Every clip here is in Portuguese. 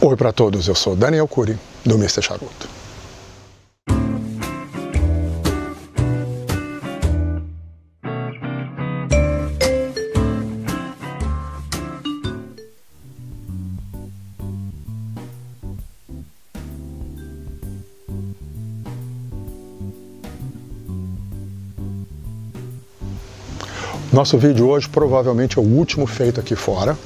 Oi para todos, eu sou Daniel Cury, do Mr. Charuto. Nosso vídeo hoje provavelmente é o último feito aqui fora.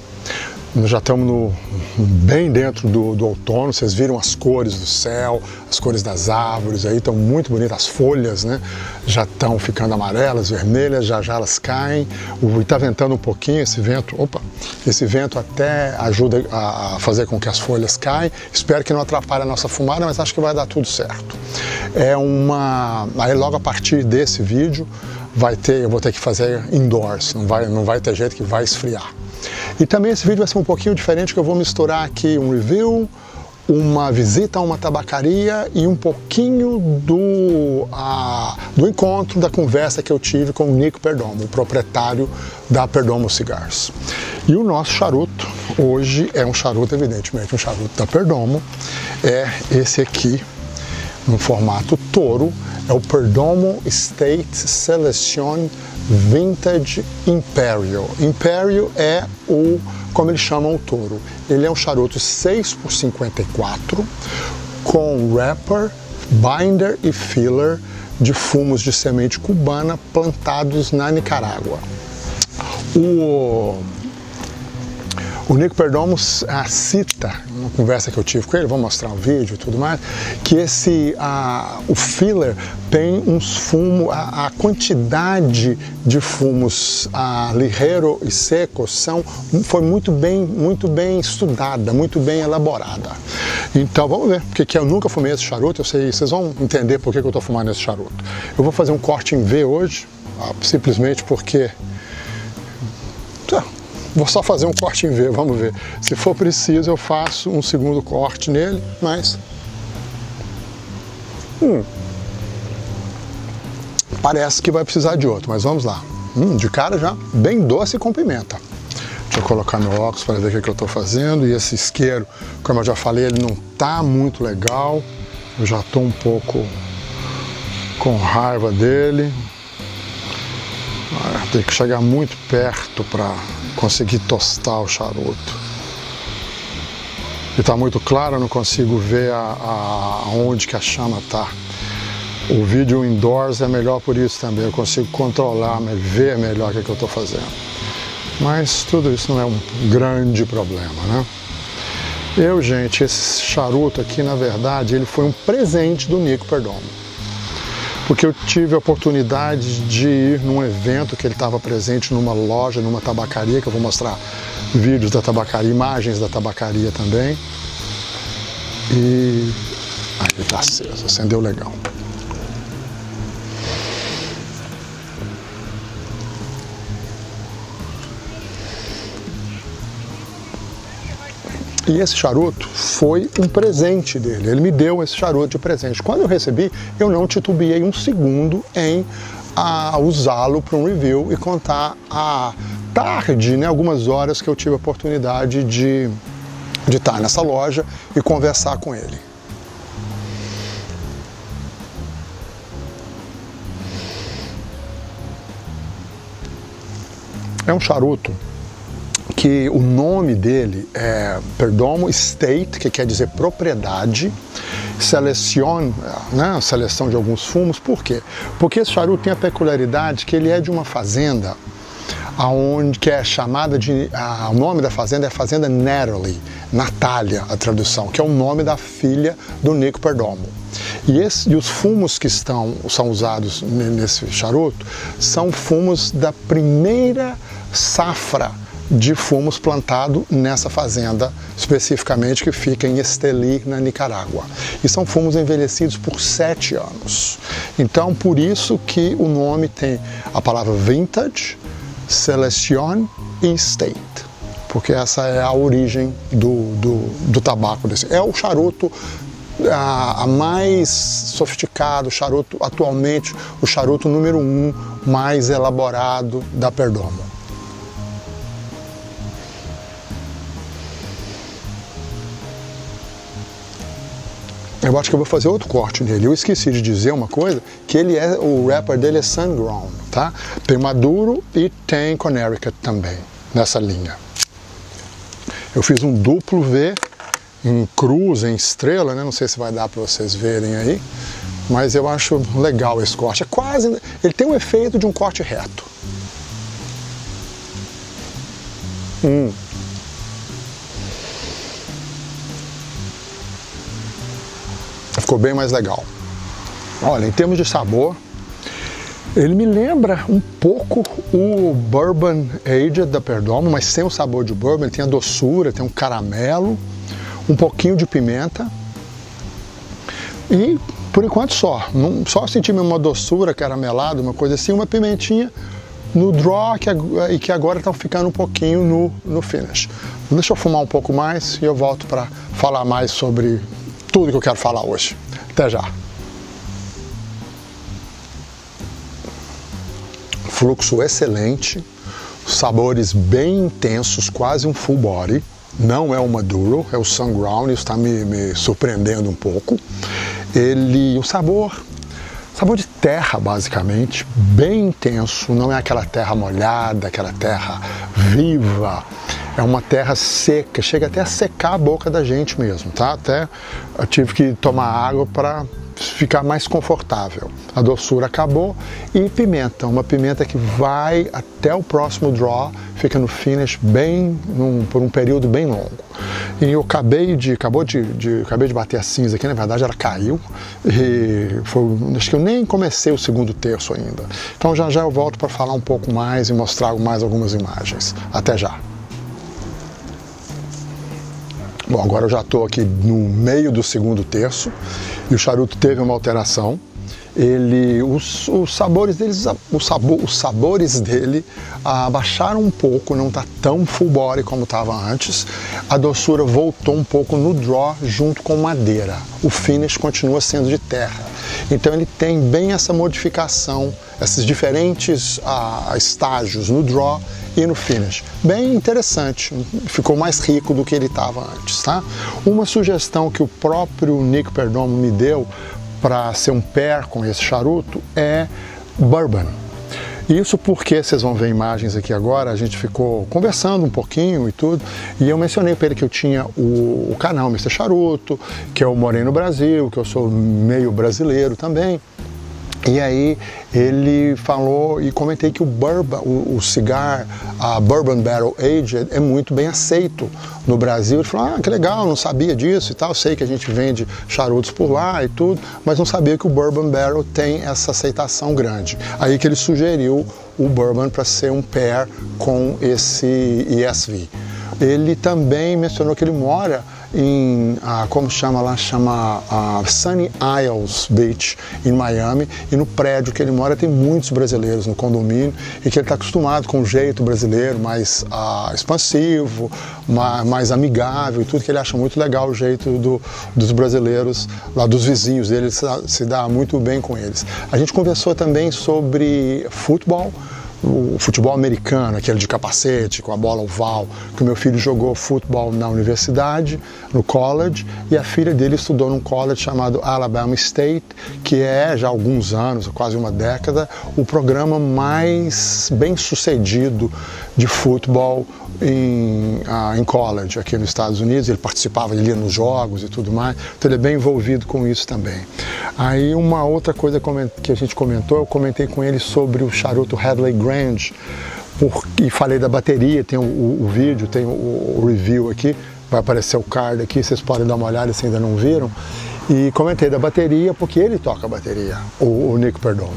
Nós já estamos no, bem dentro do, do, outono, vocês viram as cores do céu, as cores das árvores aí estão muito bonitas, as folhas né, já estão ficando amarelas, vermelhas, já já elas caem, está ventando um pouquinho, esse vento, opa, esse vento até ajuda a, fazer com que as folhas caem, espero que não atrapalhe a nossa fumada, mas acho que vai dar tudo certo. É uma, aí logo a partir desse vídeo vai ter, eu vou ter que fazer indoors, não vai, não vai ter jeito que vai esfriar. E também esse vídeo vai ser um pouquinho diferente, que eu vou misturar aqui um review, uma visita a uma tabacaria e um pouquinho do, a, do encontro, da conversa que eu tive com o Nico Perdomo, o proprietário da Perdomo Cigars. E o nosso charuto hoje é um charuto, evidentemente, um charuto da Perdomo, é esse aqui, no formato touro, é o Perdomo State Selection Vintage Imperial. Imperial é o, como eles chamam o touro. Ele é um charuto 6 por 54 com wrapper, binder e filler de fumos de semente cubana plantados na Nicarágua. O o Nico Perdomo cita, numa conversa que eu tive com ele, vou mostrar um vídeo e tudo mais, que esse, o filler tem uns fumos, a, a, quantidade de fumos ah, ligeiro e seco são, foi muito bem, muito bem estudada, muito bem elaborada. Então vamos ver, porque eu nunca fumei esse charuto, eu sei, vocês vão entender por que eu estou fumando esse charuto. Eu vou fazer um corte em V hoje, simplesmente porque Vou só fazer um corte em V, vamos ver. Se for preciso, eu faço um segundo corte nele, mas... Hum. Parece que vai precisar de outro, mas vamos lá. Hum, de cara já, bem doce com pimenta. Deixa eu colocar meu óculos para ver o que, que eu estou fazendo. E esse isqueiro, como eu já falei, ele não tá muito legal. Eu já estou um pouco com raiva dele. Ah, tem que chegar muito perto para conseguir tostar o charuto. E está muito claro, eu não consigo ver a, a, onde que a chama está. O vídeo indoors é melhor por isso também, eu consigo controlar, ver melhor o que, que eu estou fazendo. Mas tudo isso não é um grande problema, né? Eu, gente, esse charuto aqui, na verdade, ele foi um presente do Nico Perdomo porque eu tive a oportunidade de ir num evento que ele estava presente numa loja, numa tabacaria, que eu vou mostrar vídeos da tabacaria, imagens da tabacaria também. E aí está aceso, acendeu legal. E esse charuto foi um presente dele. Ele me deu esse charuto de presente. Quando eu recebi, eu não titubeei um segundo em usá-lo para um review e contar a tarde, né, algumas horas que eu tive a oportunidade de, de estar nessa loja e conversar com ele. É um charuto que o nome dele é Perdomo State, que quer dizer propriedade, selecione, né, seleção de alguns fumos. Por quê? Porque esse charuto tem a peculiaridade que ele é de uma fazenda aonde que é chamada de a, o nome da fazenda é fazenda Natalie, Natália, a tradução, que é o nome da filha do Nico Perdomo. E, esse, e os fumos que estão são usados nesse charuto são fumos da primeira safra de fumos plantado nessa fazenda, especificamente que fica em Esteli, na Nicarágua. E são fumos envelhecidos por sete anos. Então, por isso que o nome tem a palavra vintage, selection e state. Porque essa é a origem do, do, do tabaco desse. É o charuto a, a, mais sofisticado, charuto atualmente, o charuto número um mais elaborado da Perdomo. Eu acho que eu vou fazer outro corte nele. Eu esqueci de dizer uma coisa, que ele é o rapper dele é Sungrown, tá? Tem Maduro e tem Connecticut também nessa linha. Eu fiz um duplo V em cruz, em estrela, né? Não sei se vai dar para vocês verem aí, mas eu acho legal esse corte. É quase, ele tem o efeito de um corte reto. Hum. Ficou bem mais legal. Olha, em termos de sabor, ele me lembra um pouco o Bourbon Aged da Perdomo, mas sem o sabor de bourbon, ele tem a doçura, tem um caramelo, um pouquinho de pimenta. E por enquanto só, não, só senti uma doçura caramelada, uma coisa assim, uma pimentinha no draw que, e que agora está ficando um pouquinho no, no finish. Deixa eu fumar um pouco mais e eu volto para falar mais sobre tudo que eu quero falar hoje. Até já! fluxo excelente, sabores bem intensos, quase um full body. Não é o Maduro, é o Sunground, isso está me, me, surpreendendo um pouco. Ele, o sabor, sabor de terra basicamente, bem intenso, não é aquela terra molhada, aquela terra viva, é uma terra seca, chega até a secar a boca da gente mesmo, tá? Até eu tive que tomar água para ficar mais confortável. A doçura acabou e pimenta, uma pimenta que vai até o próximo draw, fica no finish bem num, por um período bem longo. E eu acabei de, acabou de, de, acabei de bater a cinza aqui, na verdade ela caiu e foi, acho que eu nem comecei o segundo terço ainda. Então já já eu volto para falar um pouco mais e mostrar mais algumas imagens. Até já. Bom, agora eu já estou aqui no meio do segundo terço e o charuto teve uma alteração. Ele, os, os sabores deles, os, sabor, os sabores dele abaixaram um pouco, não está tão full body como estava antes. A doçura voltou um pouco no draw junto com madeira. O finish continua sendo de terra. Então ele tem bem essa modificação, esses diferentes ah, estágios no draw e no finish. Bem interessante, ficou mais rico do que ele estava antes, tá? Uma sugestão que o próprio Nick Perdomo me deu para ser um pair com esse charuto é bourbon. Isso porque vocês vão ver imagens aqui agora, a gente ficou conversando um pouquinho e tudo, e eu mencionei para ele que eu tinha o, o canal Mr. Charuto, que é o Moreno Brasil, que eu sou meio brasileiro também. E aí ele falou e comentei que o bourbon, o, o cigar, a Bourbon Barrel Aged é muito bem aceito no Brasil. Ele falou, ah, que legal, não sabia disso e tal. Sei que a gente vende charutos por lá e tudo, mas não sabia que o Bourbon Barrel tem essa aceitação grande. Aí que ele sugeriu o bourbon para ser um pair com esse ESV. Ele também mencionou que ele mora em, ah, como chama lá, chama ah, Sunny Isles Beach, em Miami, e no prédio que ele mora tem muitos brasileiros no condomínio e que ele está acostumado com o jeito brasileiro, mais ah, expansivo, mais, mais, amigável e tudo, que ele acha muito legal o jeito do, dos brasileiros, lá dos vizinhos dele, se, se dá muito bem com eles. A gente conversou também sobre futebol, o futebol americano, aquele de capacete, com a bola oval, que o meu filho jogou futebol na universidade, no college, e a filha dele estudou num college chamado Alabama State, que é, já há alguns anos, quase uma década, o programa mais bem sucedido de futebol em, uh, em college aqui nos Estados Unidos, ele participava, ia nos jogos e tudo mais, então ele é bem envolvido com isso também. Aí uma outra coisa que a gente comentou, eu comentei com ele sobre o charuto Hadley Grange, e falei da bateria, tem o, o, o vídeo, tem o, o, review aqui, vai aparecer o card aqui, vocês podem dar uma olhada se ainda não viram. E comentei da bateria porque ele toca a bateria, o, o Nico Perdomo.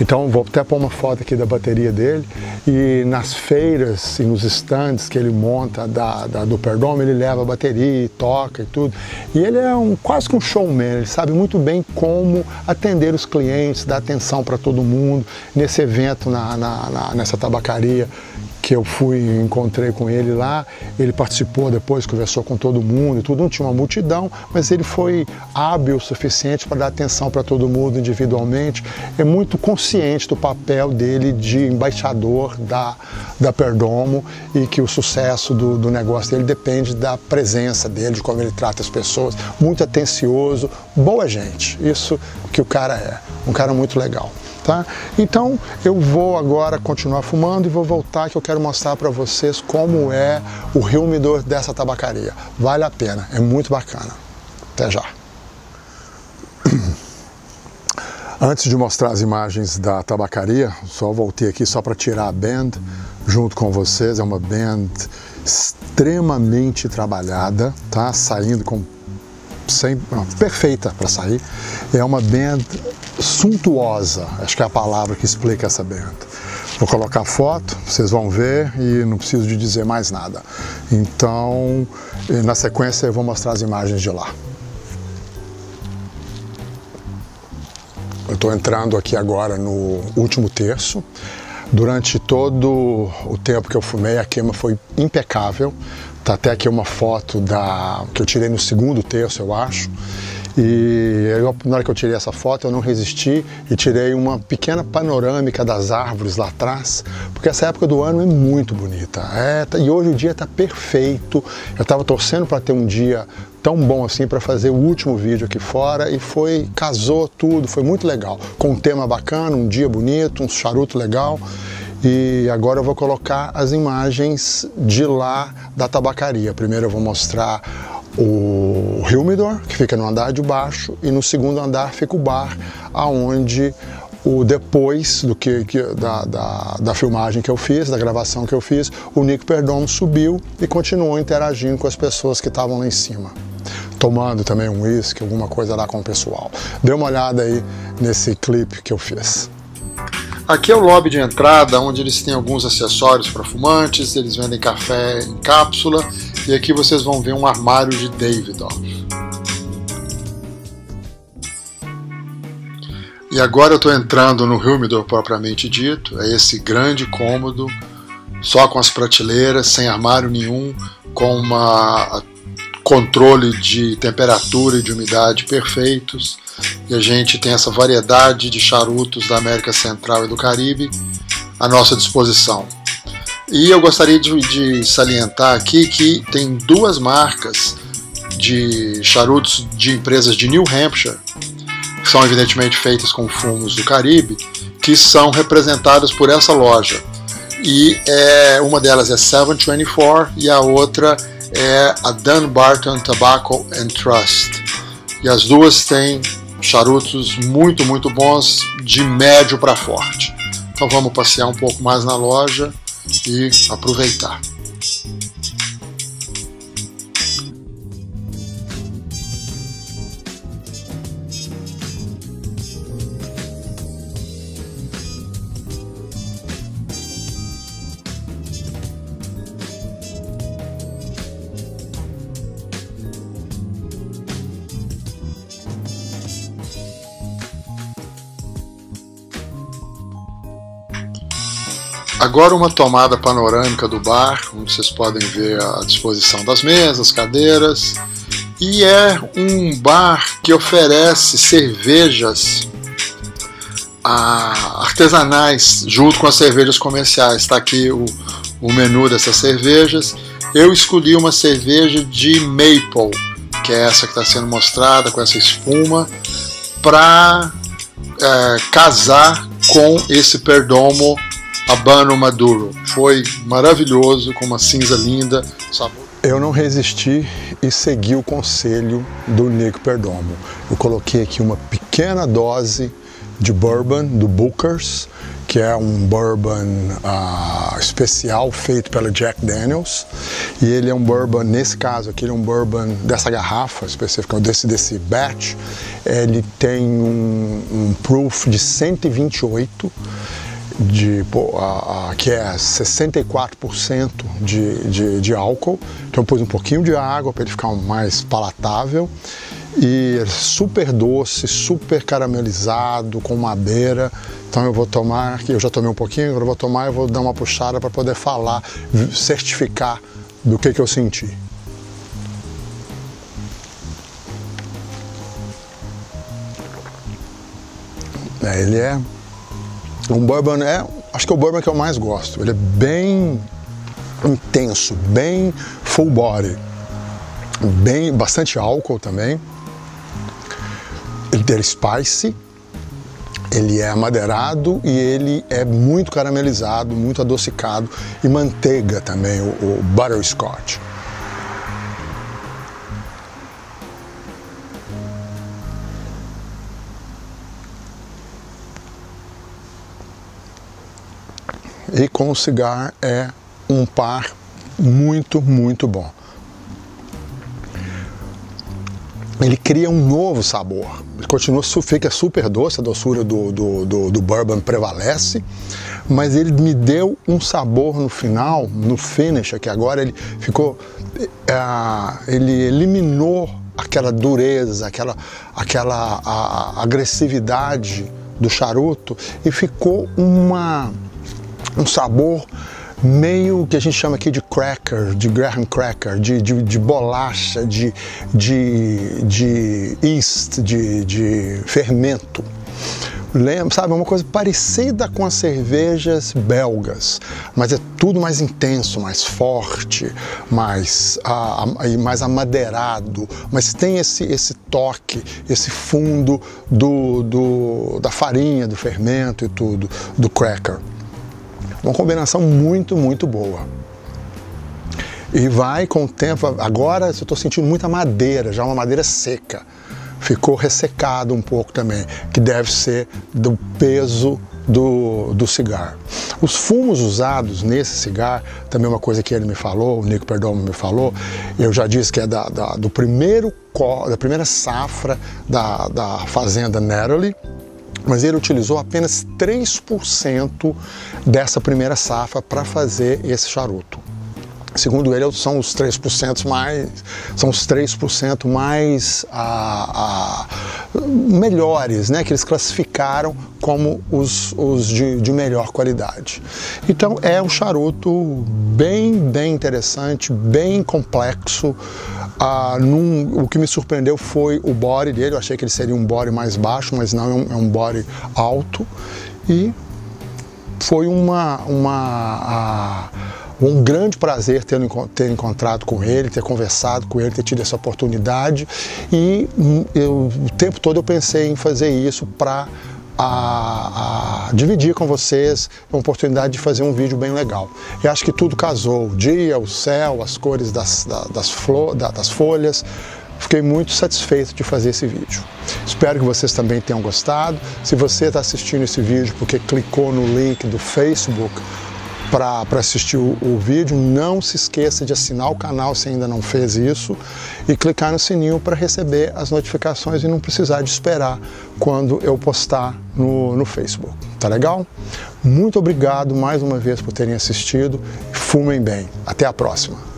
Então vou até pôr uma foto aqui da bateria dele. E nas feiras e nos stands que ele monta da, da, do Perdomo, ele leva a bateria e toca e tudo. E ele é um, quase que um showman, ele sabe muito bem como atender os clientes, dar atenção para todo mundo nesse evento, na, na, na, nessa tabacaria que eu fui encontrei com ele lá, ele participou depois, conversou com todo mundo e tudo, não tinha uma multidão, mas ele foi hábil o suficiente para dar atenção para todo mundo individualmente, é muito consciente do papel dele de embaixador da, da Perdomo e que o sucesso do, do negócio dele depende da presença dele, de como ele trata as pessoas, muito atencioso, boa gente, isso que o cara é, um cara muito legal. Tá? Então eu vou agora continuar fumando e vou voltar que eu quero mostrar para vocês como é o humidor dessa tabacaria. Vale a pena, é muito bacana. Até já. Antes de mostrar as imagens da tabacaria, só voltei aqui só para tirar a band junto com vocês. É uma band extremamente trabalhada, tá? Saindo com sem, perfeita para sair. É uma band suntuosa, acho que é a palavra que explica essa band. Vou colocar foto, vocês vão ver e não preciso de dizer mais nada. Então, na sequência eu vou mostrar as imagens de lá. Eu estou entrando aqui agora no último terço. Durante todo o tempo que eu fumei, a queima foi impecável. Tá até aqui uma foto da que eu tirei no segundo terço, eu acho. E eu, na hora que eu tirei essa foto, eu não resisti e tirei uma pequena panorâmica das árvores lá atrás, porque essa época do ano é muito bonita. É, tá, e hoje o dia está perfeito. Eu estava torcendo para ter um dia tão bom assim para fazer o último vídeo aqui fora e foi casou tudo, foi muito legal, com um tema bacana, um dia bonito, um charuto legal. E agora eu vou colocar as imagens de lá da tabacaria. Primeiro eu vou mostrar o Humidor, que fica no andar de baixo, e no segundo andar fica o bar, aonde o depois do que, que da, da, da, filmagem que eu fiz, da gravação que eu fiz, o Nick Perdomo subiu e continuou interagindo com as pessoas que estavam lá em cima. Tomando também um whisky, alguma coisa lá com o pessoal. Dê uma olhada aí nesse clipe que eu fiz. Aqui é o lobby de entrada, onde eles têm alguns acessórios para fumantes, eles vendem café em cápsula e aqui vocês vão ver um armário de Davidoff. E agora eu estou entrando no Humidor propriamente dito, é esse grande cômodo, só com as prateleiras, sem armário nenhum, com uma controle de temperatura e de umidade perfeitos. E a gente tem essa variedade de charutos da América Central e do Caribe à nossa disposição. E eu gostaria de, de salientar aqui que tem duas marcas de charutos de empresas de New Hampshire, que são evidentemente feitas com fumos do Caribe, que são representadas por essa loja. E é, uma delas é 724 e a outra é a Dunbarton Tobacco and Trust. E as duas têm charutos muito, muito bons, de médio para forte. Então vamos passear um pouco mais na loja e aproveitar. Agora uma tomada panorâmica do bar, onde vocês podem ver a disposição das mesas, cadeiras. E é um bar que oferece cervejas artesanais junto com as cervejas comerciais. Está aqui o, o menu dessas cervejas. Eu escolhi uma cerveja de maple, que é essa que está sendo mostrada com essa espuma, para é, casar com esse perdomo Habano Maduro. Foi maravilhoso, com uma cinza linda, sabor. Eu não resisti e segui o conselho do Nico Perdomo. Eu coloquei aqui uma pequena dose de bourbon do Booker's, que é um bourbon uh, especial feito pela Jack Daniels. E ele é um bourbon, nesse caso aqui, ele é um bourbon dessa garrafa específica, desse, desse batch. Ele tem um, um proof de 128 de, a, a, que é 64% de, de, de álcool. Então eu pus um pouquinho de água para ele ficar mais palatável. e super doce, super caramelizado, com madeira. Então eu vou tomar, eu já tomei um pouquinho, agora eu vou tomar e vou dar uma puxada para poder falar, certificar do que, que eu senti. É, ele é um bourbon, é, acho que é o bourbon que eu mais gosto. Ele é bem intenso, bem full body, bem bastante álcool também. Ele tem spice, ele é amadeirado e ele é muito caramelizado, muito adocicado e manteiga também, o, o butterscotch. E com o cigarro é um par muito, muito bom. Ele cria um novo sabor. Ele continua, fica super doce, a doçura do, do, do, do bourbon prevalece, mas ele me deu um sabor no final, no finish, que agora ele ficou. Uh, ele eliminou aquela dureza, aquela, aquela a, a agressividade do charuto e ficou uma, um sabor meio que a gente chama aqui de cracker, de graham cracker, de, de, de bolacha, de, de, de yeast, de, de fermento. Lembra, sabe, uma coisa parecida com as cervejas belgas, mas é tudo mais intenso, mais forte, mais, ah, mais amadeirado, mas tem esse, esse toque, esse fundo do, do, da farinha, do fermento e tudo, do cracker. Uma combinação muito, muito boa. E vai com o tempo, agora eu estou sentindo muita madeira, já uma madeira seca. Ficou ressecado um pouco também, que deve ser do peso do, do cigarro. Os fumos usados nesse cigarro, também uma coisa que ele me falou, o Nico Perdomo me falou, eu já disse que é da, da do primeiro da primeira safra da, da fazenda Natalie, mas ele utilizou apenas 3% dessa primeira safra para fazer esse charuto. Segundo ele, são os 3% mais, são os 3% mais ah, ah, melhores, né, que eles classificaram como os, os de, de, melhor qualidade. Então é um charuto bem, bem interessante, bem complexo. Ah, num, o que me surpreendeu foi o body dele, eu achei que ele seria um body mais baixo, mas não, é um, é um body alto. E foi uma, uma um grande prazer ter, ter encontrado com ele, ter conversado com ele, ter tido essa oportunidade e hum, eu, o tempo todo eu pensei em fazer isso para a, a, dividir com vocês a oportunidade de fazer um vídeo bem legal. E acho que tudo casou, o dia, o céu, as cores das, das, flor, das folhas, Fiquei muito satisfeito de fazer esse vídeo. Espero que vocês também tenham gostado. Se você está assistindo esse vídeo porque clicou no link do Facebook para assistir o, o, vídeo, não se esqueça de assinar o canal se ainda não fez isso e clicar no sininho para receber as notificações e não precisar de esperar quando eu postar no, no Facebook. Tá legal? Muito obrigado mais uma vez por terem assistido. Fumem bem. Até a próxima.